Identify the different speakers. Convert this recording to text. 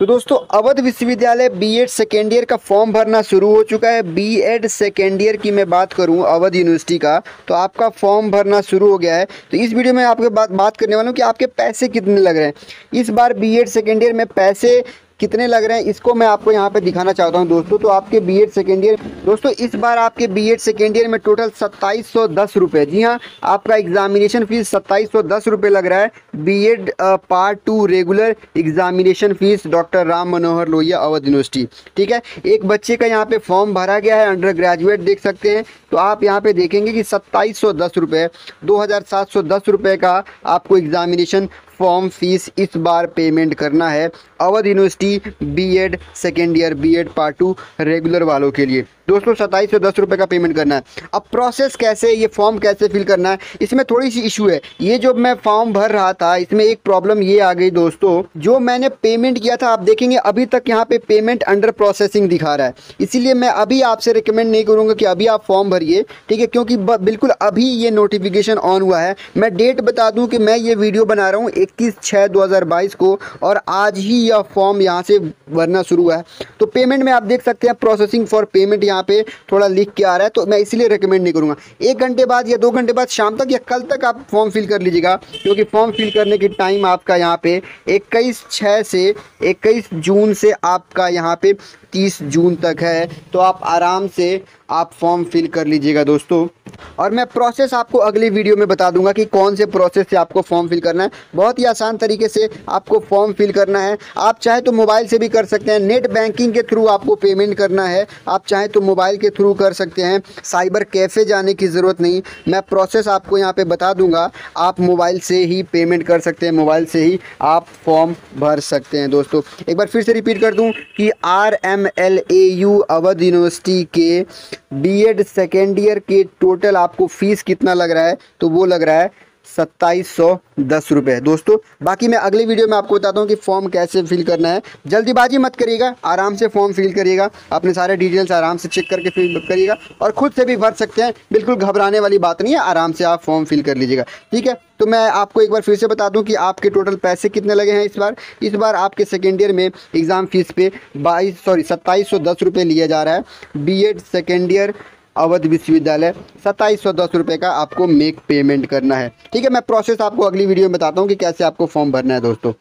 Speaker 1: तो दोस्तों, अवध विश्वविद्यालय बीएड सेकेंड ईयर का फॉर्म भरना शुरू हो चुका है। बीएड सेकेंड ईयर की मैं बात करूँ अवध यूनिवर्सिटी का तो आपका फॉर्म भरना शुरू हो गया है। तो इस वीडियो में आपके बात बात करने वाला हूँ कि आपके पैसे कितने लग रहे हैं। इस बार बीएड सेकेंड ईयर में पैसे कितने लग रहे हैं, इसको मैं आपको यहाँ पे दिखाना चाहता हूँ दोस्तों। तो आपके बी एड सेकेंड ईयर दोस्तों, इस बार आपके बी एड सेकेंड ईयर में टोटल सत्ताईस सौ दस रुपये जी हाँ आपका एग्जामिनेशन फ़ीस सत्ताईस सौ दस रुपये लग रहा है। B Ed part two regular examination fees doctor Ram Manohar Lohia, Awadh university ठीक है, एक बच्चे का यहाँ पे फॉर्म भरा गया है अंडर ग्रेजुएट देख सकते हैं। तो आप यहाँ पे देखेंगे कि सत्ताईस सौ दस रुपये दो हज़ार सात सौ दस रुपये का आपको एग्जामिनेशन फॉर्म फ़ीस इस बार पेमेंट करना है। Awadh university B Ed second year B Ed part two regular वालों के लिए। दोस्तों, सत्ताईस सौ दस रुपये का पेमेंट करना है। अब प्रोसेस कैसे, ये फॉर्म कैसे फिल करना है, इसमें थोड़ी सी इशू है। ये जो मैं फॉर्म भर रहा था, इसमें एक प्रॉब्लम ये आ गई दोस्तों, जो मैंने पेमेंट किया था, आप देखेंगे अभी तक यहाँ पे पेमेंट अंडर प्रोसेसिंग दिखा रहा है। इसीलिए मैं अभी आपसे रिकमेंड नहीं करूँगा कि अभी आप फॉर्म भरिए, ठीक है? क्योंकि बिल्कुल अभी ये नोटिफिकेशन ऑन हुआ है। मैं डेट बता दूँ कि मैं ये वीडियो बना रहा हूँ, इक्कीस छः दो को, और आज ही यह फॉर्म यहाँ से भरना शुरू हुआ है। तो पेमेंट में आप देख सकते हैं प्रोसेसिंग फॉर पेमेंट यहाँ पे थोड़ा लिख के आ रहा है तो मैं इसलिए रिकमेंड नहीं करूँगा। एक घंटे बाद या दो घंटे बाद शाम तक या कल तक आप फॉर्म फिल कर लीजिएगा, क्योंकि फॉर्म फिल करने की टाइम आपका यहाँ पे इक्कीस छः से इक्कीस जून से आपका यहाँ पे तीस जून तक है। तो आप आराम से आप फॉर्म फिल कर लीजिएगा दोस्तों। और मैं प्रोसेस आपको अगली वीडियो में बता दूँगा कि कौन से प्रोसेस से आपको फॉर्म फिल करना है। बहुत ही आसान तरीके से आपको फॉर्म फिल करना है। आप चाहे तो मोबाइल से भी कर सकते हैं। नेट बैंकिंग के थ्रू आपको पेमेंट करना है। आप चाहे तो मोबाइल के थ्रू कर सकते हैं। साइबर कैफ़े जाने की ज़रूरत नहीं। मैं प्रोसेस आपको यहाँ पर बता दूँगा। आप मोबाइल से ही पेमेंट कर सकते हैं। मोबाइल से ही आप फॉर्म भर सकते हैं दोस्तों। एक बार फिर से रिपीट कर दूँ कि R M L A U Awadh university के बी एड सेकेंड ईयर के टोटल आपको फ़ीस कितना लग रहा है? तो वो लग रहा है सत्ताईस सौ दस रुपये दोस्तों, बाकी मैं अगली वीडियो में आपको बताता हूँ कि फॉर्म कैसे फिल करना है। जल्दीबाजी मत करिएगा, आराम से फॉर्म फिल करिएगा, अपने सारे डिटेल्स आराम से चेक करके फिल करिएगा और खुद से भी भर सकते हैं। बिल्कुल घबराने वाली बात नहीं है, आराम से आप फॉर्म फिल कर लीजिएगा। ठीक है तो मैं आपको एक बार फिर से बता दूँ कि आपके टोटल पैसे कितने लगे हैं इस बार? इस बार आपके सेकेंड ईयर में एग्ज़ाम फ़ीस पे बाईस सॉरी सत्ताईस सौ दस रुपये लिया जा रहा है। B Ed second year Awadh विश्वविद्यालय, सत्ताईस सौ दस रुपये का आपको मेक पेमेंट करना है। ठीक है, मैं प्रोसेस आपको अगली वीडियो में बताता हूँ कि कैसे आपको फॉर्म भरना है दोस्तों।